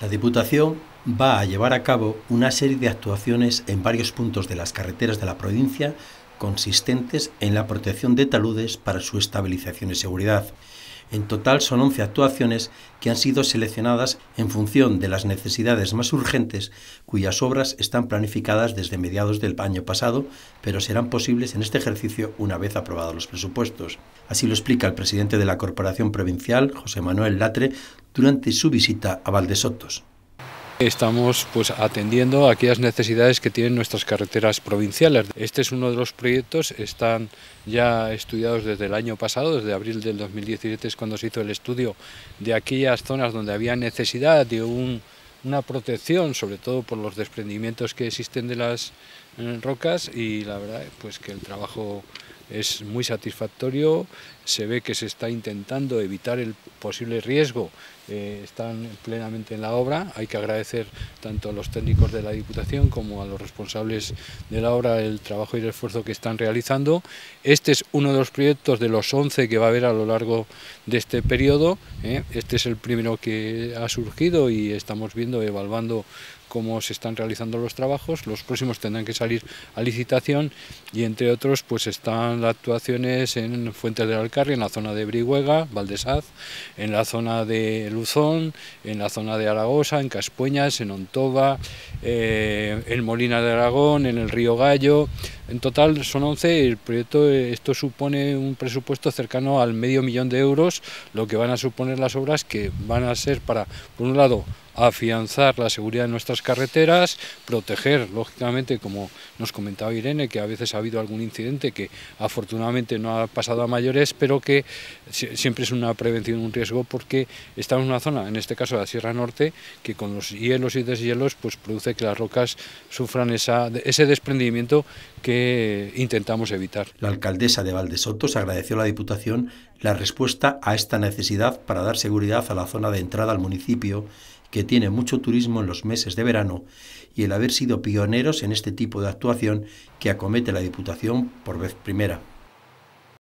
La Diputación va a llevar a cabo una serie de actuaciones en varios puntos de las carreteras de la provincia consistentes en la protección de taludes para su estabilización y seguridad. En total son 11 actuaciones que han sido seleccionadas en función de las necesidades más urgentes, cuyas obras están planificadas desde mediados del año pasado, pero serán posibles en este ejercicio una vez aprobados los presupuestos. Así lo explica el presidente de la Corporación Provincial, José Manuel Latre, durante su visita a Valdesotos. Estamos pues atendiendo a aquellas necesidades que tienen nuestras carreteras provinciales. Este es uno de los proyectos, están ya estudiados desde el año pasado, desde abril del 2017 es cuando se hizo el estudio de aquellas zonas donde había necesidad de una protección, sobre todo por los desprendimientos que existen de las eh, rocas y la verdad pues que el trabajo es muy satisfactorio, se ve que se está intentando evitar el posible riesgo, eh, están plenamente en la obra, hay que agradecer tanto a los técnicos de la Diputación como a los responsables de la obra el trabajo y el esfuerzo que están realizando. Este es uno de los proyectos de los 11 que va a haber a lo largo de este periodo, ¿eh? este es el primero que ha surgido y estamos viendo, evaluando cómo se están realizando los trabajos, los próximos tendrán que salir a licitación y entre otros pues están las actuaciones en Fuentes del Alcarri, en la zona de Brihuega, Valdesaz, en la zona de Luzón, en la zona de Aragosa, en Caspueñas, en Ontova, eh, en Molina de Aragón, en el Río Gallo, en total son 11, el proyecto, esto supone un presupuesto cercano al medio millón de euros, lo que van a suponer las obras que van a ser para, por un lado, afianzar la seguridad de nuestras carreteras, proteger, lógicamente, como nos comentaba Irene, que a veces ha habido algún incidente que afortunadamente no ha pasado a mayores, pero que siempre es una prevención, un riesgo, porque estamos en una zona, en este caso la Sierra Norte, que con los hielos y deshielos pues produce que las rocas sufran esa, ese desprendimiento intentamos evitar. La alcaldesa de Valdesotos agradeció a la Diputación la respuesta a esta necesidad para dar seguridad a la zona de entrada al municipio que tiene mucho turismo en los meses de verano y el haber sido pioneros en este tipo de actuación que acomete la Diputación por vez primera.